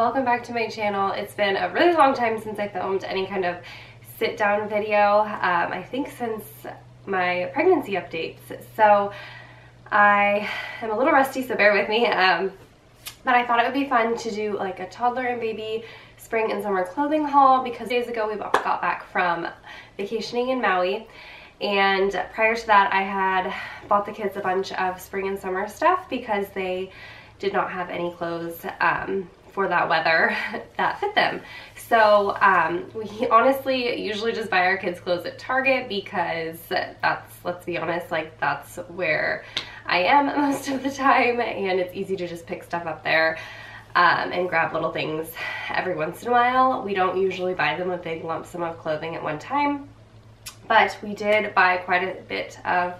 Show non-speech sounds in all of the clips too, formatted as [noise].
Welcome back to my channel. It's been a really long time since I filmed any kind of sit down video, um, I think since my pregnancy updates. So I am a little rusty, so bear with me. Um, but I thought it would be fun to do like a toddler and baby spring and summer clothing haul because days ago we got back from vacationing in Maui and prior to that I had bought the kids a bunch of spring and summer stuff because they did not have any clothes um, for that weather [laughs] that fit them. So um, we honestly usually just buy our kids clothes at Target because that's, let's be honest, like that's where I am [laughs] most of the time and it's easy to just pick stuff up there um, and grab little things every once in a while. We don't usually buy them a big lump sum of clothing at one time, but we did buy quite a bit of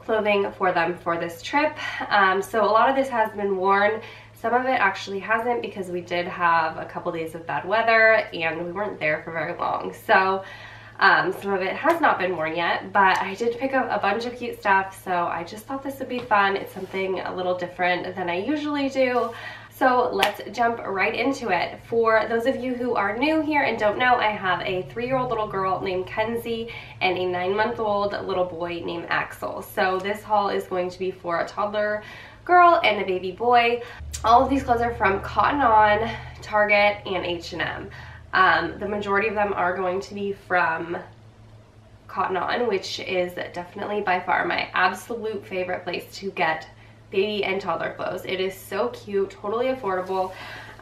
clothing for them for this trip. Um, so a lot of this has been worn. Some of it actually hasn't because we did have a couple days of bad weather and we weren't there for very long. So um, some of it has not been worn yet, but I did pick up a bunch of cute stuff. So I just thought this would be fun. It's something a little different than I usually do. So let's jump right into it. For those of you who are new here and don't know, I have a three-year-old little girl named Kenzie and a nine-month-old little boy named Axel. So this haul is going to be for a toddler girl and a baby boy. All of these clothes are from Cotton On, Target, and H&M. Um, the majority of them are going to be from Cotton On, which is definitely by far my absolute favorite place to get baby and toddler clothes. It is so cute, totally affordable,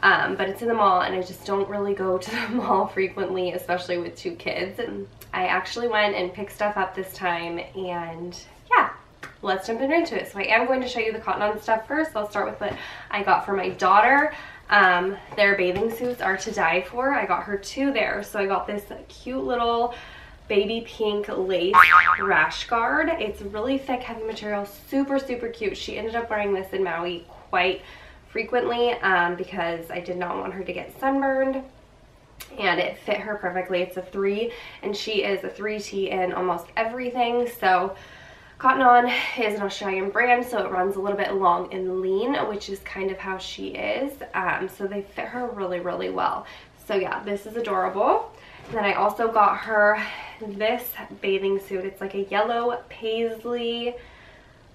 um, but it's in the mall and I just don't really go to [laughs] the mall frequently, especially with two kids. And I actually went and picked stuff up this time and let's jump right into it. So I am going to show you the Cotton On stuff first. I'll start with what I got for my daughter. Um, their bathing suits are to die for. I got her two there. So I got this cute little baby pink lace rash guard. It's really thick, heavy material, super, super cute. She ended up wearing this in Maui quite frequently um, because I did not want her to get sunburned and it fit her perfectly. It's a three and she is a 3T in almost everything. So Cotton On is an Australian brand, so it runs a little bit long and lean, which is kind of how she is. Um, so they fit her really, really well. So yeah, this is adorable. And then I also got her this bathing suit. It's like a yellow paisley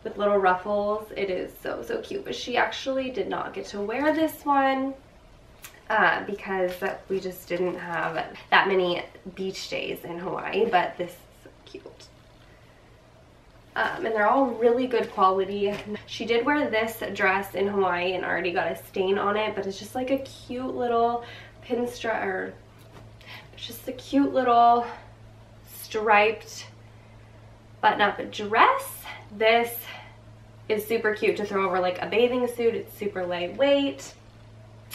with little ruffles. It is so, so cute. But she actually did not get to wear this one uh, because we just didn't have that many beach days in Hawaii. But this is cute. Um, and they're all really good quality. She did wear this dress in Hawaii and already got a stain on it, but it's just like a cute little pinstripe, or just a cute little striped button-up dress. This is super cute to throw over like a bathing suit. It's super lightweight.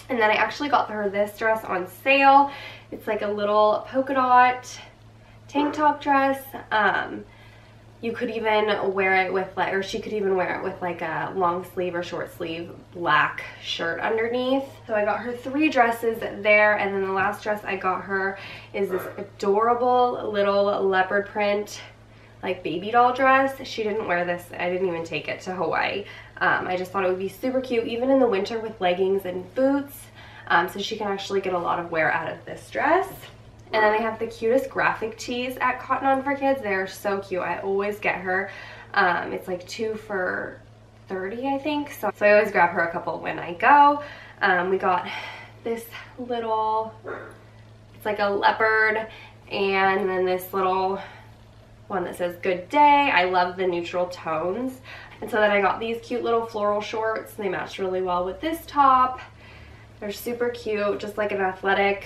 And then I actually got her this dress on sale. It's like a little polka dot tank top dress. Um, you could even wear it with like, or she could even wear it with like a long sleeve or short sleeve black shirt underneath. So I got her three dresses there and then the last dress I got her is this adorable little leopard print like baby doll dress. She didn't wear this. I didn't even take it to Hawaii. Um, I just thought it would be super cute even in the winter with leggings and boots. Um, so she can actually get a lot of wear out of this dress. And then I have the cutest graphic tees at Cotton On for Kids. They're so cute. I always get her. Um, it's like two for 30 I think. So, so I always grab her a couple when I go. Um, we got this little, it's like a leopard and then this little one that says good day. I love the neutral tones. And so then I got these cute little floral shorts. They match really well with this top. They're super cute, just like an athletic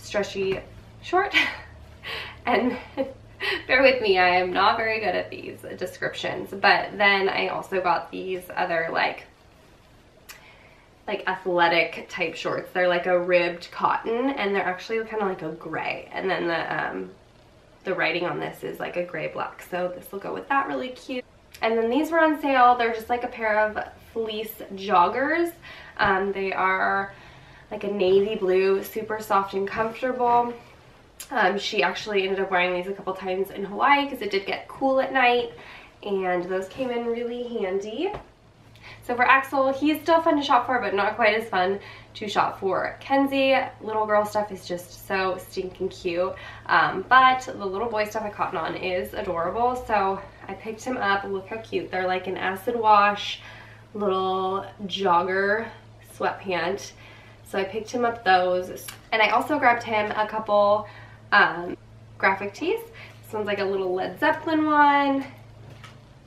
stretchy short. [laughs] and [laughs] bear with me, I am not very good at these descriptions. But then I also got these other like like athletic type shorts. They're like a ribbed cotton and they're actually kind of like a gray. And then the um, the writing on this is like a gray black. So this will go with that really cute. And then these were on sale. They're just like a pair of fleece joggers. Um, they are like a navy blue, super soft and comfortable. Um, she actually ended up wearing these a couple times in Hawaii because it did get cool at night and those came in really handy. So for Axel, he's still fun to shop for, but not quite as fun to shop for. Kenzie, little girl stuff is just so stinking cute. Um, but the little boy stuff I Cotton On is adorable. So I picked him up. Look how cute. They're like an acid wash little jogger sweatpant. So I picked him up those. And I also grabbed him a couple um, graphic tees. This one's like a little Led Zeppelin one.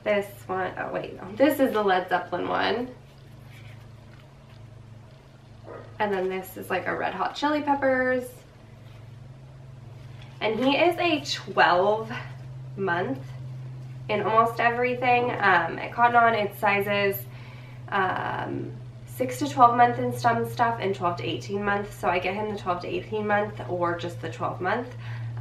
This one, oh wait, no, this is the Led Zeppelin one. And then this is like a Red Hot Chili Peppers. And he is a 12 month in almost everything. Um, at Cotton On, it's sizes um, 6 to 12 month in some stuff and 12 to 18 month. So I get him the 12 to 18 month or just the 12 month.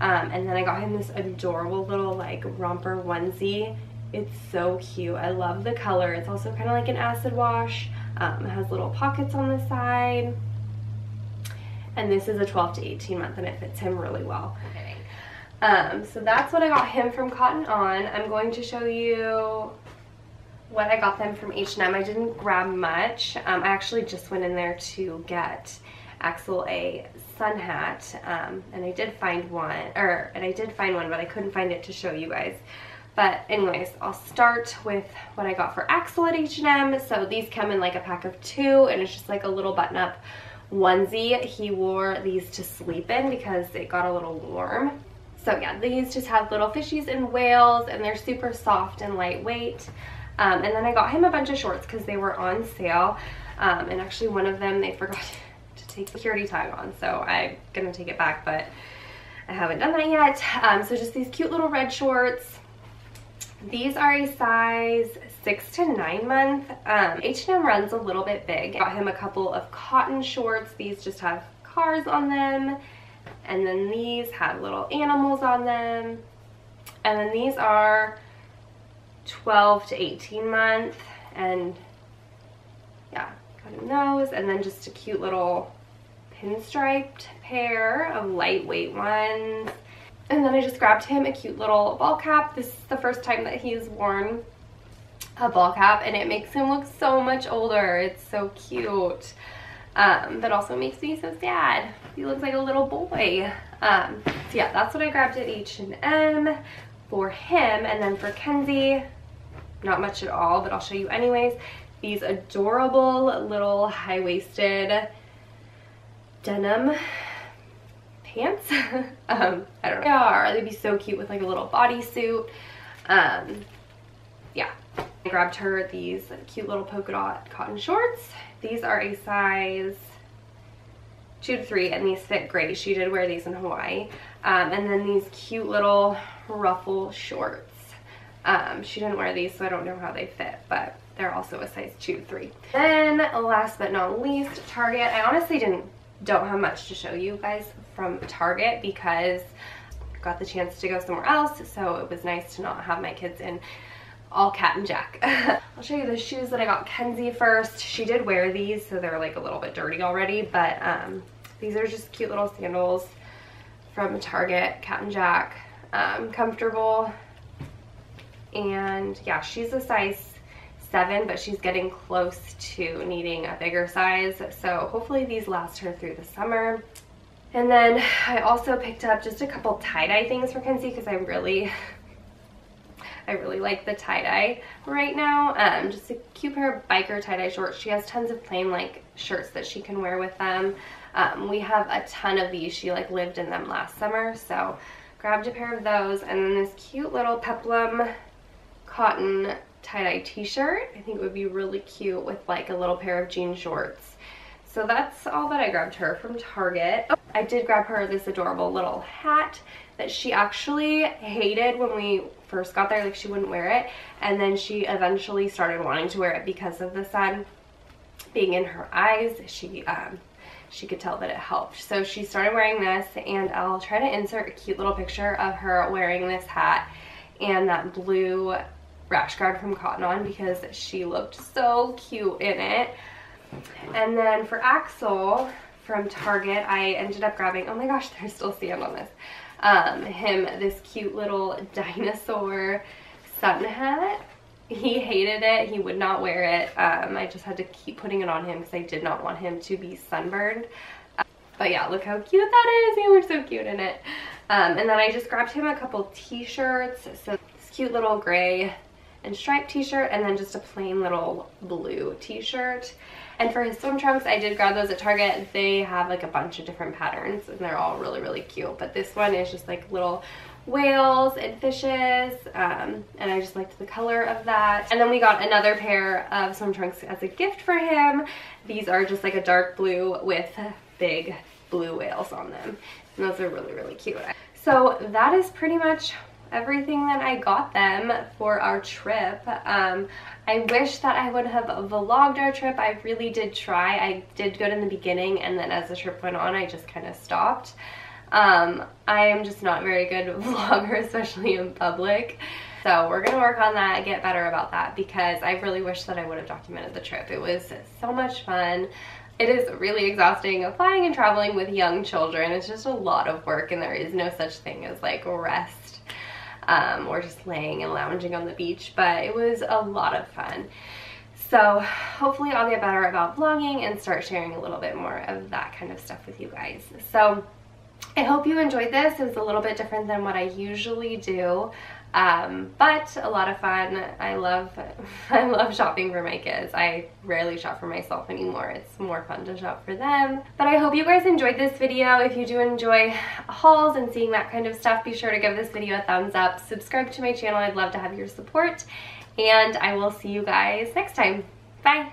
Um, and then I got him this adorable little like romper onesie. It's so cute. I love the color. It's also kind of like an acid wash. Um, it has little pockets on the side. And this is a 12 to 18 month and it fits him really well. Um, so that's what I got him from Cotton On. I'm going to show you what I got them from H&M. I didn't grab much. Um, I actually just went in there to get Axel a sun hat, um, and I did find one, or, and I did find one, but I couldn't find it to show you guys. But anyways, I'll start with what I got for Axel at H&M. So these come in like a pack of two, and it's just like a little button-up onesie. He wore these to sleep in because it got a little warm. So yeah, these just have little fishies and whales, and they're super soft and lightweight. Um, and then I got him a bunch of shorts because they were on sale. Um, and actually one of them, they forgot [laughs] to take the security tag on. So I'm going to take it back, but I haven't done that yet. Um, so just these cute little red shorts. These are a size six to nine month. H&M runs a little bit big. Got him a couple of cotton shorts. These just have cars on them. And then these have little animals on them. And then these are 12 to 18 month and yeah got those and then just a cute little pinstriped pair of lightweight ones. And then I just grabbed him a cute little ball cap. This is the first time that he's worn a ball cap and it makes him look so much older. It's so cute. Um, but also makes me so sad. He looks like a little boy. Um, so yeah that's what I grabbed at H&M for him and then for Kenzie not much at all but I'll show you anyways. These adorable little high-waisted denim pants. [laughs] Um I don't know. They are. They'd be so cute with like a little bodysuit. Um yeah. I grabbed her these cute little polka dot cotton shorts. These are a size two to three and these fit great. She did wear these in Hawaii. Um, and then these cute little ruffle shorts. Um, she didn't wear these, so I don't know how they fit, but they're also a size 2 3. Then, last but not least, Target. I honestly didn't don't have much to show you guys from Target because I got the chance to go somewhere else, so it was nice to not have my kids in all cat and jack. [laughs] I'll show you the shoes that I got Kenzie first. She did wear these, so they're like a little bit dirty already, but um, these are just cute little sandals from Target, cat and jack, um, comfortable. And yeah, she's a size seven, but she's getting close to needing a bigger size. So hopefully these last her through the summer. And then I also picked up just a couple tie-dye things for Kenzie because I really, [laughs] I really like the tie-dye right now. Um, just a cute pair of biker tie-dye shorts. She has tons of plain like shirts that she can wear with them. Um, we have a ton of these. She like lived in them last summer. So grabbed a pair of those and then this cute little peplum cotton tie-dye t-shirt. I think it would be really cute with like a little pair of jean shorts. So that's all that I grabbed her from Target. Oh, I did grab her this adorable little hat that she actually hated when we first got there. Like she wouldn't wear it. And then she eventually started wanting to wear it because of the sun being in her eyes. She um, she could tell that it helped. So she started wearing this and I'll try to insert a cute little picture of her wearing this hat and that blue rash guard from Cotton On because she looked so cute in it. And then for Axel from Target, I ended up grabbing, oh my gosh, [laughs] there's still sand on this, um, him this cute little dinosaur sun hat He hated it. He would not wear it. Um, I just had to keep putting it on him because I did not want him to be sunburned. Uh, but yeah, look how cute that is. He looks so cute in it. Um, and then I just grabbed him a couple t-shirts. So this cute little gray and striped t-shirt and then just a plain little blue t-shirt. And for his swim trunks, I did grab those at Target. They have like a bunch of different patterns and they're all really, really cute. But this one is just like little whales and fishes um, and I just liked the color of that. And then we got another pair of swim trunks as a gift for him. These are just like a dark blue with big blue whales on them. And those are really, really cute. So that is pretty much everything that I got them for our trip. Um, I wish that I would have vlogged our trip. I really did try. I did good in the beginning and then as the trip went on, I just kind of stopped. Um, I am just not very good [laughs] vlogger, especially in public. So we're gonna work on that, get better about that because I really wish that I would have documented the trip. It was so much fun. It is really exhausting flying and traveling with young children. It's just a lot of work and there is no such thing as like rest um, or just laying and lounging on the beach, but it was a lot of fun. So hopefully I'll get better about vlogging and start sharing a little bit more of that kind of stuff with you guys. So I hope you enjoyed this. It was a little bit different than what I usually do. Um, but a lot of fun. I love, [laughs] I love shopping for my kids. I rarely shop for myself anymore. It's more fun to shop for them. But I hope you guys enjoyed this video. If you do enjoy hauls and seeing that kind of stuff, be sure to give this video a thumbs up. Subscribe to my channel. I'd love to have your support. And I will see you guys next time. Bye.